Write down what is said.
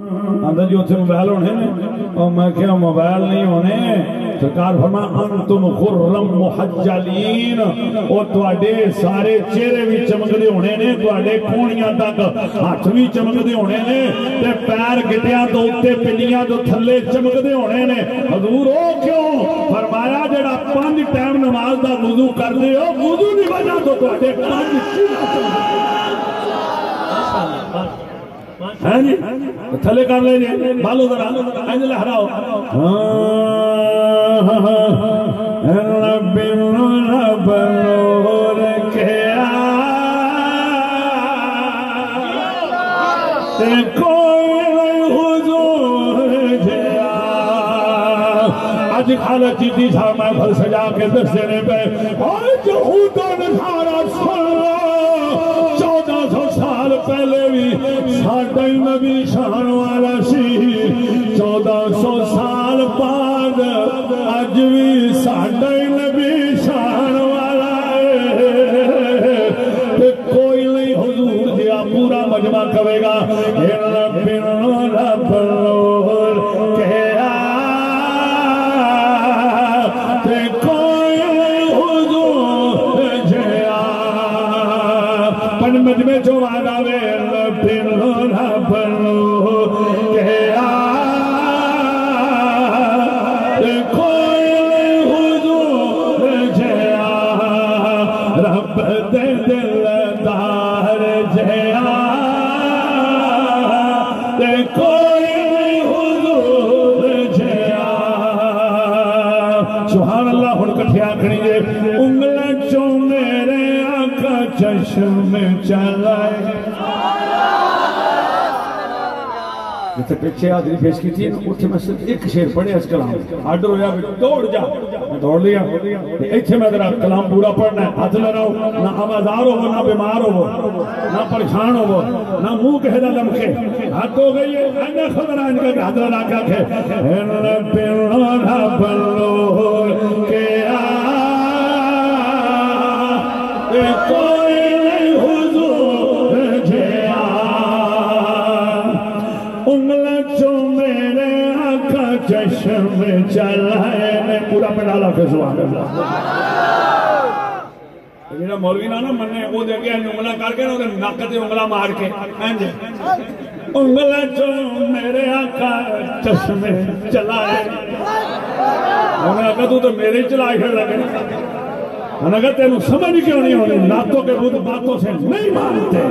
آدھا جی اتنے موبائل ہونے نے اور میں کیا موبائل نہیں ہونے سرکار فرما انتم خرم محجلین اور تواڈے سارے چہرے بھی چمکدے ہونے نے تواڈے کونیاں تک ہاتھ بھی چمکدے ہونے نے تے پیر گٹیاں تو اوتے پلیاں تو تھلے چمکدے ہونے نے حضور او کیوں فرمایا جڑا پانچ ٹائم نماز دا وضو کردے ہو وضو دی وجہ تو تواڈے پانچ چیزاں چمکدے ہیں جی؟ تھلے کر لے جی بالو ذرا انج لہراؤ رب رب نور کیا تے کوئی حضور جیا اج خالہ چیتی صاحب میں پھل سجا کے دس دینے پہ، آج یہود و نصارہ سن چودہ سو سال پہلے بھی ساڈا نبی شان والا سی چودہ سو سال بعد اج بھی ساڈا نبی شان والا ہے کوئی نہیں حضور جیا پورا مجمع کرے گا اے رب رب نور کہیا جو آنا وے رب رب سبحان اللہ ہن کٹھے آکھنی جے انگلاں چوں میرے آقا چشم چلائے۔ جتے پیچھے حاضری پیش کی تھی اتنے میں صرف ایک شیر پڑھے اس کلام آڈر ہویا بھی دوڑ جا۔ میں دوڑ لیا۔ ایتھے میں ذرا کلام پورا پڑھنا ہے۔ ہاتھ لڑاؤ نہ آوازار ہو نہ بیمار ہو نہ پریشان ہو نہ منہ کہہ دا لمکے۔ حد ہو گئی ہے اینا خبر آن کا حضر اللہ کا کہ ان رب رب لو انگلہ میرے آقا چشم چلائے میں پورا پڑھالا کے سبحان اللہ جڑا مولوی نہ نہ مننے او دے کے انگلا کر کے نا نک تے انگلا مار کے۔ انج انگلا چو میرے آقا چشم چلائے۔ انہوں نے کہا تو تو میرے چلا کھڑ لگے۔ انہوں نے کہا تینوں سمجھ کیوں نہیں ہونے ناتوں کے بدھ باتوں سے نہیں مانتے۔